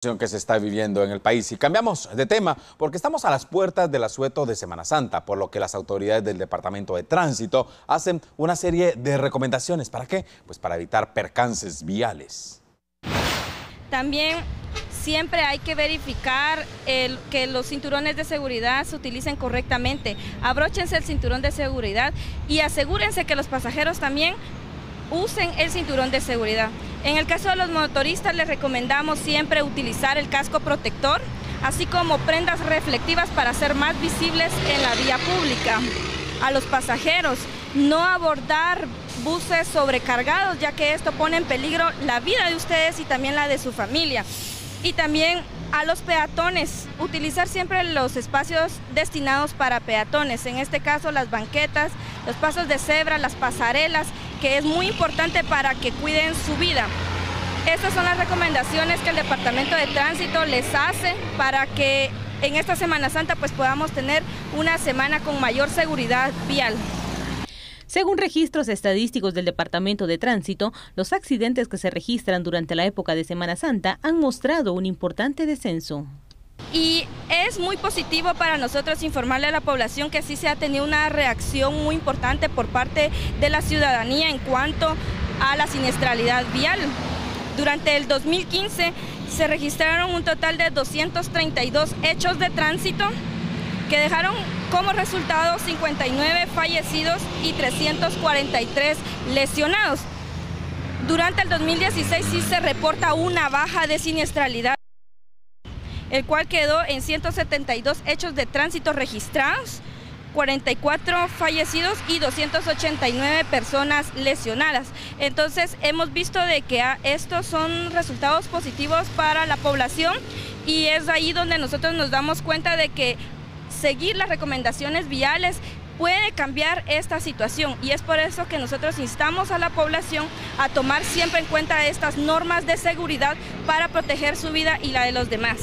que se está viviendo en el país. Y cambiamos de tema porque estamos a las puertas del asueto de Semana Santa, por lo que las autoridades del Departamento de Tránsito hacen una serie de recomendaciones. ¿Para qué? Pues para evitar percances viales. También siempre hay que verificar que los cinturones de seguridad se utilicen correctamente. Abróchense el cinturón de seguridad y asegúrense que los pasajeros también usen el cinturón de seguridad. En el caso de los motoristas les recomendamos siempre utilizar el casco protector, así como prendas reflectivas para ser más visibles en la vía pública. A los pasajeros, no abordar buses sobrecargados, ya que esto pone en peligro la vida de ustedes y también la de su familia. Y también a los peatones, utilizar siempre los espacios destinados para peatones, en este caso las banquetas, los pasos de cebra, las pasarelas, que es muy importante para que cuiden su vida. Estas son las recomendaciones que el Departamento de Tránsito les hace para que en esta Semana Santa pues podamos tener una semana con mayor seguridad vial. Según registros estadísticos del Departamento de Tránsito, los accidentes que se registran durante la época de Semana Santa han mostrado un importante descenso. Y es muy positivo para nosotros informarle a la población que sí se ha tenido una reacción muy importante por parte de la ciudadanía en cuanto a la siniestralidad vial. Durante el 2015 se registraron un total de 232 hechos de tránsito que dejaron como resultado 59 fallecidos y 343 lesionados. Durante el 2016 sí se reporta una baja de siniestralidad, el cual quedó en 172 hechos de tránsito registrados, 44 fallecidos y 289 personas lesionadas. Entonces hemos visto de que estos son resultados positivos para la población y es ahí donde nosotros nos damos cuenta de que seguir las recomendaciones viales puede cambiar esta situación y es por eso que nosotros instamos a la población a tomar siempre en cuenta estas normas de seguridad para proteger su vida y la de los demás.